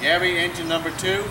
Gabby, engine number two.